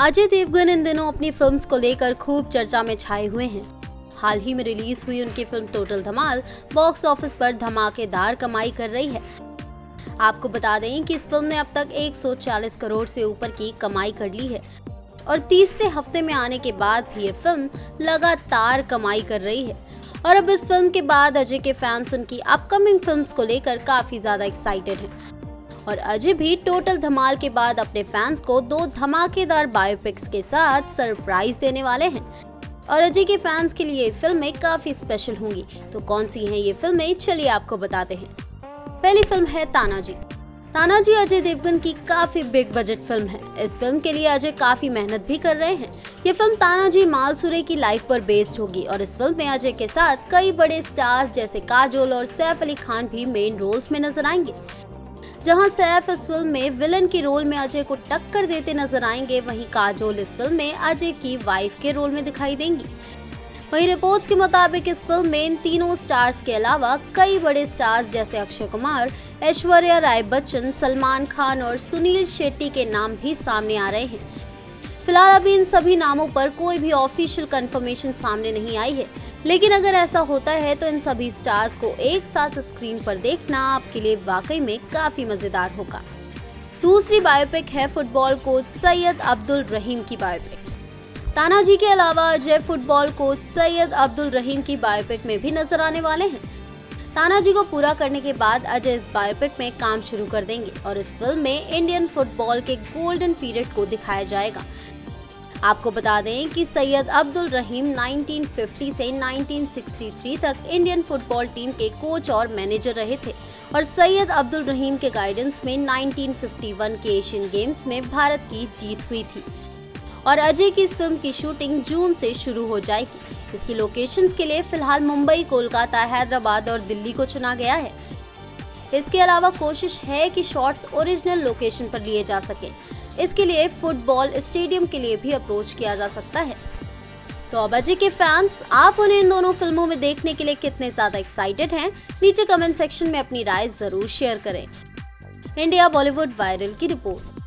अजय देवगन इन दिनों अपनी फिल्म्स को लेकर खूब चर्चा में छाए हुए हैं। हाल ही में रिलीज़ हुई उनकी film Total Dhamaal, box office पर धमाकेदार कमाई कर रही है। आपको बता दें कि इस फ़िल्म ने अब तक 140 करोड़ से ऊपर की कमाई कर ली है। और तीसरे हफ़्ते में आने के बाद भी ये फ़िल्म लगातार कमाई कर रही है। और अब इस फ़िल्म के बाद अजय के फैंस उनकी अपकमिंग फिल्म्स को लेकर काफ़ी ज़्यादा एक्साइटेड हैं। और अजय भी टोटल धमाल के बाद अपने फैंस को दो धमाकेदार बायोपिक्स के साथ सरप्राइज़ देने वाले हैं। और अजय के फैंस के लिए फ़िल्में काफ़ी स्पेशल होंगी। तो कौन सी हैं ये फ़िल्में चलिए आपको बताते हैं। पहली फ़िल्म है तानाजी तानाजी अजय देवगन की काफ़ी बिग बजट फ़िल्म है। इस फ़िल्म के लिए अजय काफ़ी मेहनत भी कर रहे हैं। ये फ़िल्म तानाजी मालसुरे की लाइफ पर बेस्ड होगी और इस फ़िल्म में अजय के साथ कई बड़े स्टार्स जैसे काजोल और सैफ अली खान भी मेन रोल्स में नज़र आएँगे। जहाँ सैफ इस फ़िल्म में विलन के रोल में अजय को टक्कर देते नज़र आएँगे, वहीं काजोल इस फ़िल्म में अजय की वाइफ के रोल में दिखाई देंगी। वहीं रिपोर्ट्स के मुताबिक इस फ़िल्म में इन तीनों स्टार्स के अलावा कई बड़े स्टार्स जैसे अक्षय कुमार, ऐश्वर्या राय बच्चन, सलमान खान और सुनील शेट्टी के नाम भी सामने आ रहे हैं। फ़िलहाल अभी इन सभी नामों पर कोई भी ऑफिशियल कंफर्मेशन सामने नहीं आई है। लेकिन अगर ऐसा होता है तो इन सभी स्टार्स को एक साथ स्क्रीन पर देखना आपके लिए वाकई में काफ़ी मज़ेदार होगा। दूसरी बायोपिक है फुटबॉल कोच सैयद अब्दुल रहीम की बायोपिक तानाजी के अलावा अजय फुटबॉल कोच सैयद अब्दुल रहीम की बायोपिक में भी नज़र आने वाले हैं। तानाजी को पूरा करने के बाद अजय इस बायोपिक में काम शुरू कर देंगे और इस फ़िल्म में इंडियन फुटबॉल के गोल्डन पीरियड को दिखाया जाएगा। आपको बता दें कि सैयद अब्दुल रहीम 1950 से 1963 तक इंडियन फुटबॉल टीम के कोच और मैनेजर रहे थे और सैयद अब्दुल रहीम के गाइडेंस में 1951 के एशियन गेम्स में भारत की जीत हुई थी। और अजय की इस फ़िल्म की शूटिंग जून से शुरू हो जाएगी। इसकी लोकेशंस के लिए फ़िलहाल मुंबई, कोलकाता, हैदराबाद और दिल्ली को चुना गया है। इसके अलावा कोशिश है कि शॉट्स ओरिजिनल लोकेशन पर लिए जा सके। इसके लिए फुटबॉल स्टेडियम के लिए भी अप्रोच किया जा सकता है। तो अबाजी के फैंस आप उन्हें इन दोनों फ़िल्मों में देखने के लिए कितने ज़्यादा एक्साइटेड हैं? नीचे कमेंट सेक्शन में अपनी राय ज़रूर शेयर करें। इंडिया बॉलीवुड वायरल की रिपोर्ट।